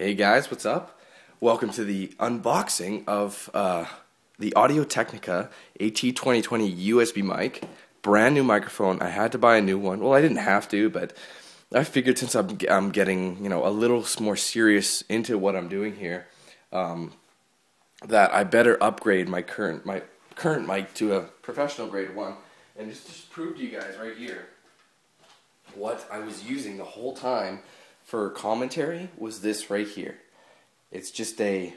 Hey guys, what's up? Welcome to the unboxing of uh, the Audio Technica AT2020 USB mic. Brand new microphone. I had to buy a new one. Well, I didn't have to, but I figured since I'm, I'm getting you know a little more serious into what I'm doing here, um, that I better upgrade my current my current mic to a professional grade one, and just just prove to you guys right here what I was using the whole time for commentary was this right here. It's just a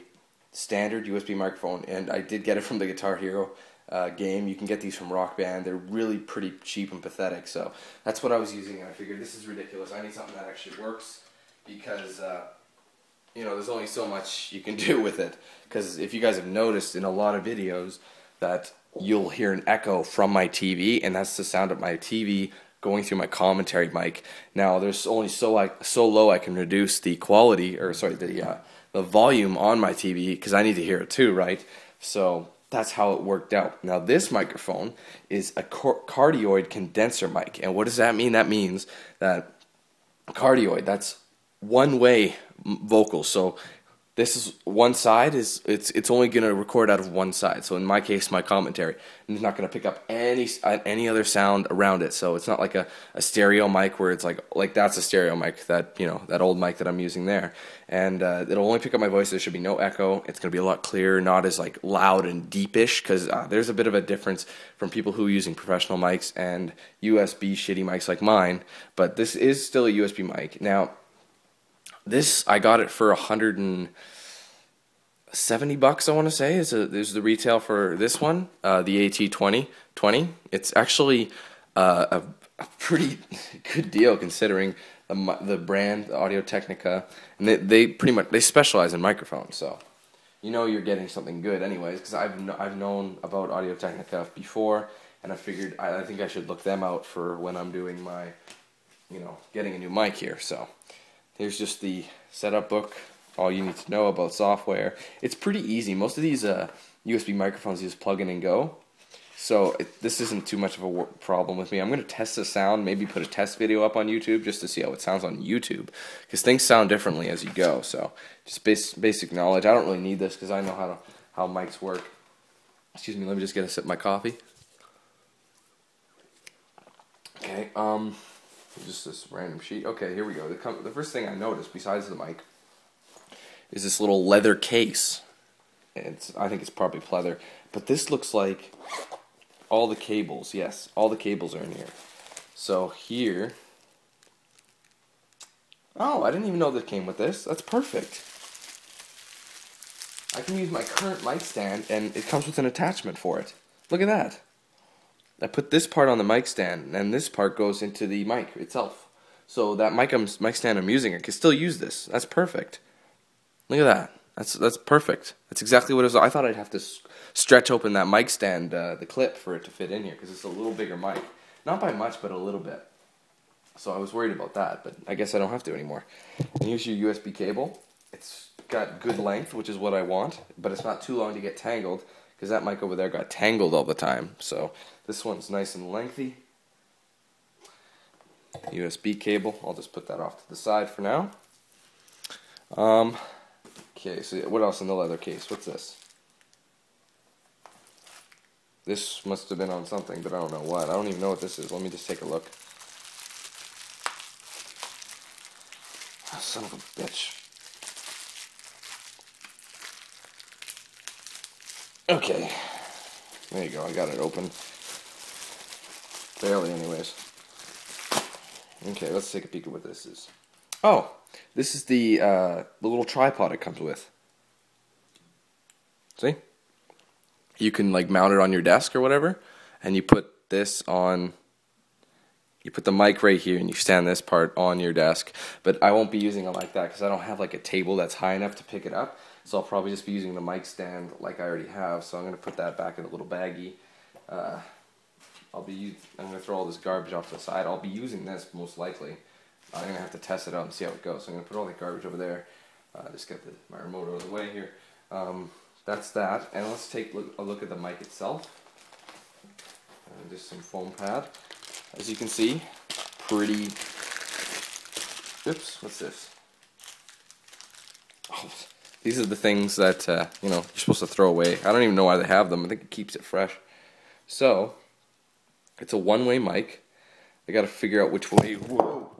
standard USB microphone, and I did get it from the Guitar Hero uh, game. You can get these from Rock Band. They're really pretty cheap and pathetic. So that's what I was using, and I figured this is ridiculous. I need something that actually works because uh, you know there's only so much you can do with it. Because if you guys have noticed in a lot of videos that you'll hear an echo from my TV, and that's the sound of my TV going through my commentary mic. Now there's only so I, so low I can reduce the quality or sorry the uh, the volume on my TV because I need to hear it too, right? So that's how it worked out. Now this microphone is a cardioid condenser mic, and what does that mean? That means that cardioid that's one way vocal. So this is one side is it's it's only going to record out of one side. So in my case, my commentary, it's not going to pick up any any other sound around it. So it's not like a, a stereo mic where it's like like that's a stereo mic that you know that old mic that I'm using there, and uh, it'll only pick up my voice. There should be no echo. It's going to be a lot clearer, not as like loud and deepish because uh, there's a bit of a difference from people who are using professional mics and USB shitty mics like mine. But this is still a USB mic now this I got it for a hundred and seventy bucks. I want to say is a, is the retail for this one, uh, the AT twenty twenty. It's actually uh, a, a, pretty good deal considering the, the brand, Audio Technica, and they, they pretty much they specialize in microphones. So you know you're getting something good, anyways. Because I've no, I've known about Audio Technica before, and I figured I, I think I should look them out for when I'm doing my, you know, getting a new mic here. So. Here's just the setup book, all you need to know about software. It's pretty easy. Most of these uh, USB microphones you just plug in and go. So it, this isn't too much of a problem with me. I'm going to test the sound, maybe put a test video up on YouTube just to see how it sounds on YouTube. Because things sound differently as you go. So just base, basic knowledge. I don't really need this because I know how, to, how mics work. Excuse me, let me just get a sip of my coffee. Okay, um... Just this random sheet. Okay, here we go. The, the first thing I noticed, besides the mic, is this little leather case. It's I think it's probably pleather, but this looks like all the cables. Yes, all the cables are in here. So here. Oh, I didn't even know that came with this. That's perfect. I can use my current mic stand, and it comes with an attachment for it. Look at that. I put this part on the mic stand, and this part goes into the mic itself. So that mic, I'm, mic stand I'm using, I can still use this. That's perfect. Look at that. That's that's perfect. That's exactly what it was. I thought I'd have to stretch open that mic stand, uh, the clip, for it to fit in here because it's a little bigger mic. Not by much, but a little bit. So I was worried about that, but I guess I don't have to anymore. And here's your USB cable. It's got good length, which is what I want, but it's not too long to get tangled because that mic over there got tangled all the time. So this one's nice and lengthy. USB cable, I'll just put that off to the side for now. Um, okay, so what else in the leather case? What's this? This must have been on something, but I don't know what. I don't even know what this is. Let me just take a look. Oh, son of a bitch. Okay. There you go. I got it open. Barely, anyways. Okay, let's take a peek at what this is. Oh, this is the uh, the little tripod it comes with. See? You can like mount it on your desk or whatever, and you put this on. You put the mic right here, and you stand this part on your desk. But I won't be using it like that because I don't have like a table that's high enough to pick it up. So I'll probably just be using the mic stand like I already have. So I'm gonna put that back in a little baggie. Uh, I'll be I'm gonna throw all this garbage off to the side. I'll be using this most likely. I'm gonna have to test it out and see how it goes. So I'm gonna put all the garbage over there. Uh, just get the, my remote out of the way here. Um, that's that. And let's take look, a look at the mic itself. Uh, just some foam pad. As you can see, pretty. Oops, what's this? These are the things that uh, you know you're supposed to throw away. I don't even know why they have them. I think it keeps it fresh. So it's a one-way mic. I got to figure out which way. Whoa,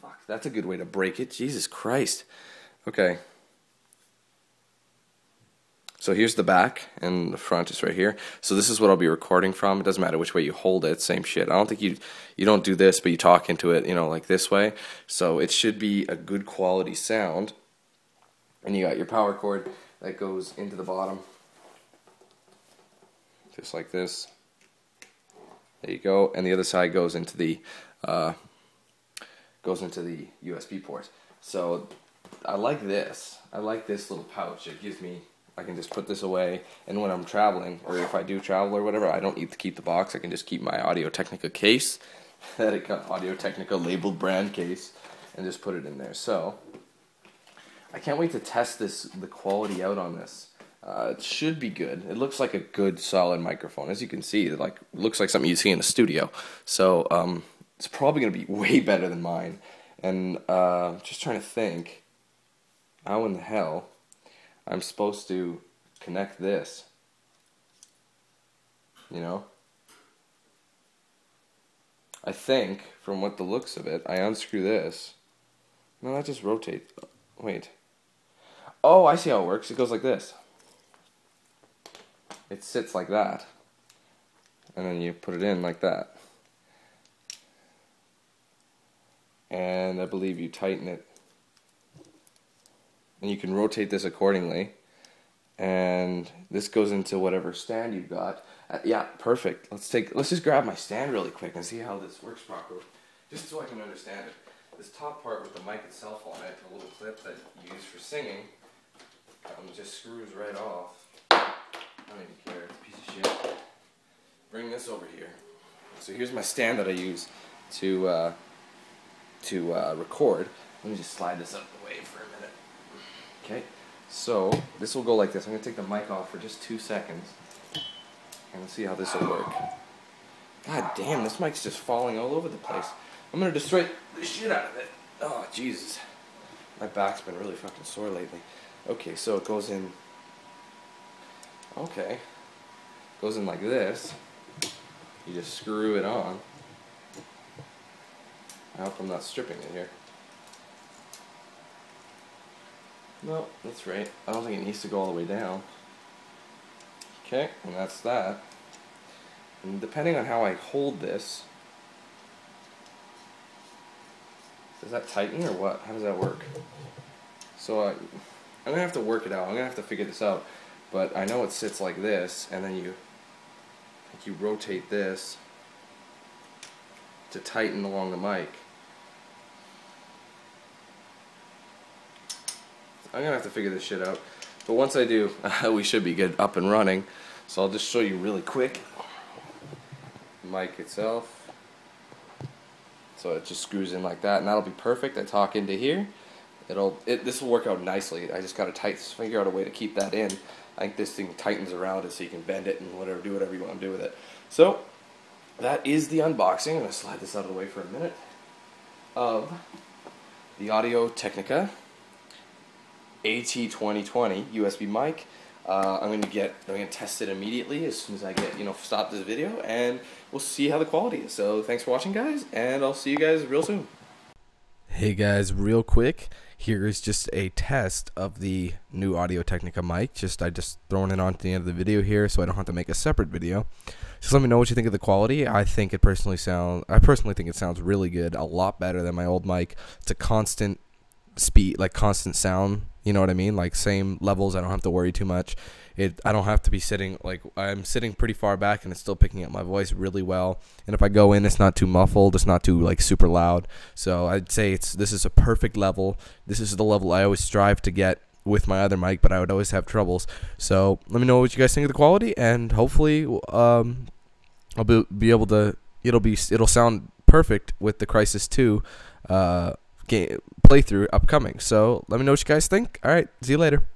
fuck! That's a good way to break it. Jesus Christ. Okay. So here's the back, and the front is right here. So this is what I'll be recording from. It doesn't matter which way you hold it, same shit. I don't think you you don't do this, but you talk into it, you know, like this way. So it should be a good quality sound. And you got your power cord that goes into the bottom, just like this. There you go, and the other side goes into the uh, goes into the USB port. So I like this. I like this little pouch. It gives me I can just put this away, and when I'm traveling, or if I do travel or whatever, I don't need to keep the box. I can just keep my Audio Technica case, that Audio Technica labeled brand case, and just put it in there. So, I can't wait to test this, the quality out on this. Uh, it should be good. It looks like a good solid microphone, as you can see. It like looks like something you see in a studio. So um, it's probably gonna be way better than mine. And uh, just trying to think, how in the hell I'm supposed to connect this. You know? I think, from what the looks of it, I unscrew this. No, that just rotates. Wait. Oh, I see how it works. It goes like this. It sits like that. And then you put it in like that. And I believe you tighten it and you can rotate this accordingly. And this goes into whatever stand you've got. Uh, yeah, perfect. Let's take. Let's just grab my stand really quick and see how this works properly, just so I can understand it. This top part with the mic itself on it, a little clip that you use for singing, um, just screws right off. I don't even care. It's a piece of shit. Bring this over here. So here's my stand that I use to uh, to uh, record. Let me just slide this up the way for a minute. Okay, so this will go like this. I'm to take the mic off for just two seconds and see how this will work. God damn, this mic's just falling all over the place. I'm to destroy the shit out of it. Oh, Jesus. My back's been really fucking sore lately. Okay, so it goes in... Okay. Goes in like this. You just screw it on. I hope I'm not stripping it here. No, that's right. I don't think it needs to go all the way down. Okay, and that's that. And depending on how I hold this, does that tighten or what? How does that work? So I, I'm gonna have to work it out. I'm gonna have to figure this out. But I know it sits like this, and then you, you rotate this to tighten along the mic. I'm gonna have to figure this shit out. But once I do, we should be good up and running. So I'll just show you really quick. Mic itself. So it just screws in like that, and that'll be perfect. I talk into here. It'll it this will work out nicely. I just gotta tight figure out a way to keep that in. I think this thing tightens around it so you can bend it and whatever do whatever you want to do with it. So that is the unboxing. I'm gonna slide this out of the way for a minute of the Audio Technica AT2020 USB mic. Uh, I'm gonna get, I'm gonna test it immediately as soon as I get, you know, stop this video, and we'll see how the quality is. So thanks for watching, guys, and I'll see you guys real soon. Hey guys, real quick, here is just a test of the new Audio Technica mic. Just I just throwing it on to the end of the video here, so I don't have to make a separate video. Just let me know what you think of the quality. I think it personally sound, I personally think it sounds really good, a lot better than my old mic. It's a constant speed, like constant sound you know what I mean? Like same levels. I don't have to worry too much. It. I don't have to be sitting like I'm sitting pretty far back, and it's still picking up my voice really well. And if I go in, it's not too muffled. It's not too like super loud. So I'd say it's this is a perfect level. This is the level I always strive to get with my other mic, but I would always have troubles. So let me know what you guys think of the quality, and hopefully, um, I'll be, be able to. It'll be it'll sound perfect with the Crysis Two. Uh, game playthrough upcoming. So let me know what you guys think. All right, see you later.